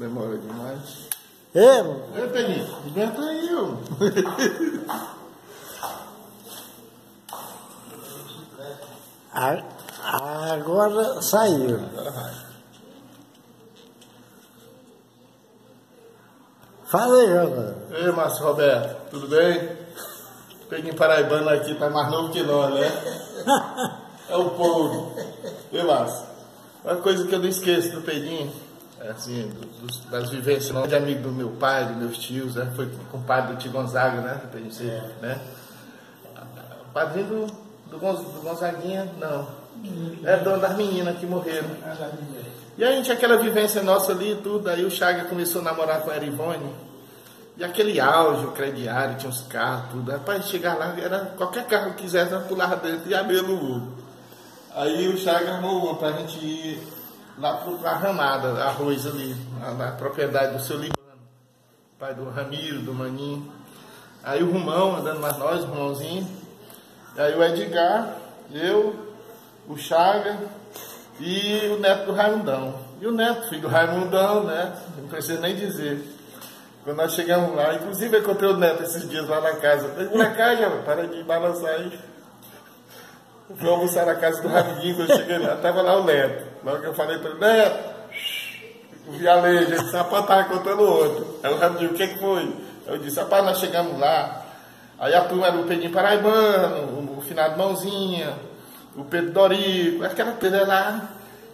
Demora demais. Eu? Ei, Peninho, aguenta aí, ó. Agora saiu. Fala aí, agora. Ei, Márcio Roberto, tudo bem? Peguinho paraibano aqui tá mais novo que nós, né? É o povo. Ei, Márcio, uma coisa que eu não esqueço do Pedinho, é assim, do- dos- das vivências não, de amigo do meu pai, dos meus tios, né? Foi compadre do tio Gonzaga, né? Do Pedinho, você, né? Padrinho do, do, Gonz- do Gonzaguinha, não. É dono das meninas que morreram. E aí a gente tinha aquela vivência nossa ali e tudo, aí o Chaga começou a namorar com a Erivone. E aquele auge, o crediário, tinha uns carros, tudo. Rapaz, chegar lá, era qualquer carro que quisesse, nós pulava dentro e abria no. Aí o Chaga arrumou uma pra gente ir lá pro, pra Ramada, arroz ali, na, propriedade do seu Libano, pai do Ramiro, do Maninho. Aí o Rumão, andando mais nós, o Rumãozinho. Aí o Edgar, eu, o Chaga e o neto do Raimundão. E o neto, filho do Raimundão, né? Não precisa nem dizer. Quando nós chegamos lá, inclusive eu encontrei o neto esses dias lá na casa. Vem pra cá, já, para de balançar aí. Fui almoçar na casa do Ramudinho, quando eu cheguei lá, tava lá o neto. Logo que eu falei pra ele, neto, o vialejo, ele disse, rapaz, tava contando outro. Aí o Ramudinho, o que que foi? Eu disse, rapaz, nós chegamos lá, aí a turma era o Pedrinho Paraibano, o, finado Mãozinha, o Pedro Dorico, aquela pedra lá.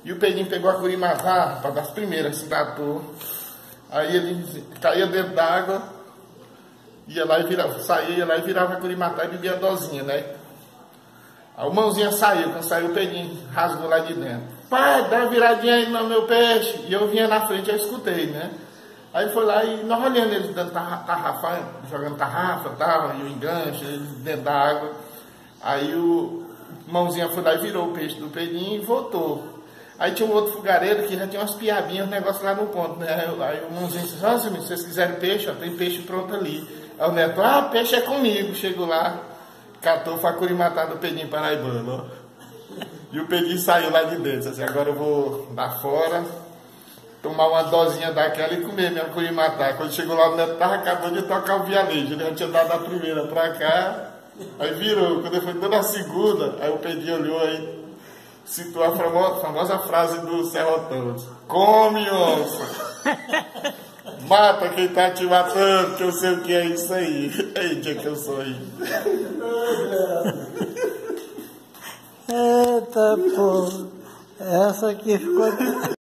E o Pedrinho pegou a Curimavá, rapaz, das primeiras, se datou. Aí ele caía dentro d'água, ia lá e virava, saía, ia lá e virava a Curimatá e bebia a dozinha, né? Aí o mãozinha saiu, quando saiu o Pedrinho rasgou lá de dentro. Pai, dá uma viradinha aí no meu peixe. E eu vinha na frente, eu escutei, né? Aí foi lá e nós olhando eles dando tarra- tarrafa, jogando tarrafa tal, e o enganche, dentro da água. Aí o mãozinha foi lá e virou o peixe do Pedrinho e voltou. Aí tinha um outro fogareiro que já tinha umas piabinhas, um negócio lá no ponto, né? Aí, o mãozinho disse, ó, se vocês quiserem peixe, ó, tem peixe pronto ali. Aí o neto, ah, peixe é comigo. Chegou lá, catou foi a curimatá do Pedrinho Paraibano, ó. E o Pedrinho saiu lá de dentro, assim, agora eu vou lá fora, tomar uma dosinha daquela e comer minha curimatá. Quando chegou lá, o neto tava acabando de tocar o vialejo, ele já tinha dado a primeira pra cá, aí virou. Quando ele foi dando a segunda, aí o Pedrinho olhou aí, citou a famosa, famosa frase do Serrotão, come, onça! Mata quem tá te matando, que eu sei o que é isso aí. Aí, dia que eu sou aí. Eita, pô. Essa aqui ficou.